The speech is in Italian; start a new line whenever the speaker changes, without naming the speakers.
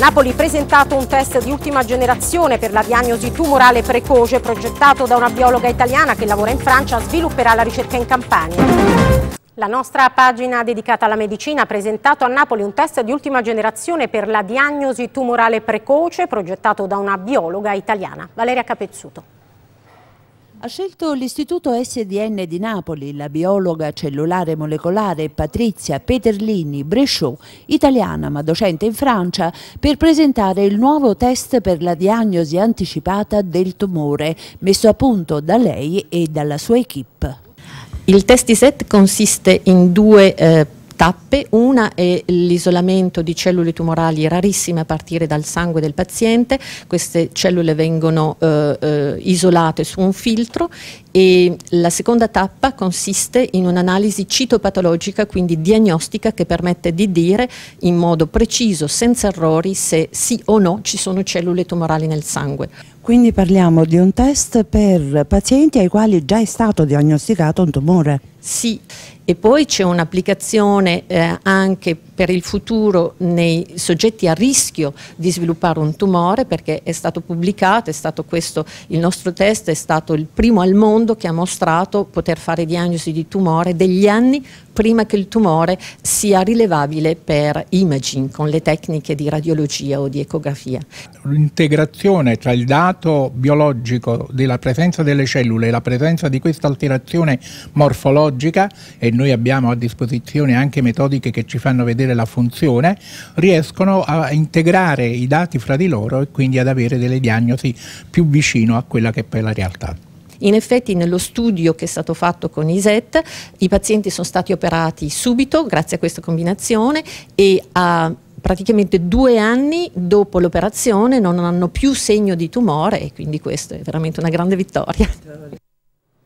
Napoli presentato un test di ultima generazione per la diagnosi tumorale precoce progettato da una biologa italiana che lavora in Francia svilupperà la ricerca in Campania. La nostra pagina dedicata alla medicina ha presentato a Napoli un test di ultima generazione per la diagnosi tumorale precoce progettato da una biologa italiana, Valeria Capezzuto.
Ha scelto l'Istituto SDN di Napoli la biologa cellulare molecolare Patrizia Peterlini Bresciot, italiana ma docente in Francia, per presentare il nuovo test per la diagnosi anticipata del tumore, messo a punto da lei e dalla sua equip.
Il test set consiste in due eh, tappe, una è l'isolamento di cellule tumorali rarissime a partire dal sangue del paziente, queste cellule vengono eh, eh, isolate su un filtro e la seconda tappa consiste in un'analisi citopatologica, quindi diagnostica, che permette di dire in modo preciso, senza errori, se sì o no ci sono cellule tumorali nel sangue.
Quindi parliamo di un test per pazienti ai quali già è stato diagnosticato un tumore?
Sì, e poi c'è un'applicazione eh, anche per il futuro nei soggetti a rischio di sviluppare un tumore perché è stato pubblicato, è stato questo il nostro test, è stato il primo al mondo che ha mostrato poter fare diagnosi di tumore degli anni prima che il tumore sia rilevabile per imaging con le tecniche di radiologia o di ecografia.
L'integrazione tra il dato biologico della presenza delle cellule e la presenza di questa alterazione morfologica e noi abbiamo a disposizione anche metodiche che ci fanno vedere la funzione, riescono a integrare i dati fra di loro e quindi ad avere delle diagnosi più vicino a quella che poi è la realtà.
In effetti nello studio che è stato fatto con ISET i pazienti sono stati operati subito grazie a questa combinazione e a praticamente due anni dopo l'operazione non hanno più segno di tumore e quindi questo è veramente una grande vittoria.